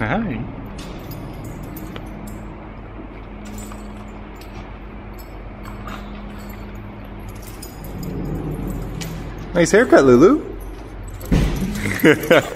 Hi. Nice haircut, Lulu.